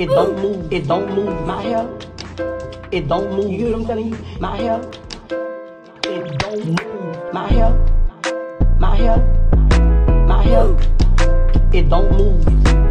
It don't move. It don't move. My hair. It don't move. You hear what I'm telling you? My hair. It don't move. My hair. My hair. My hair. It don't move.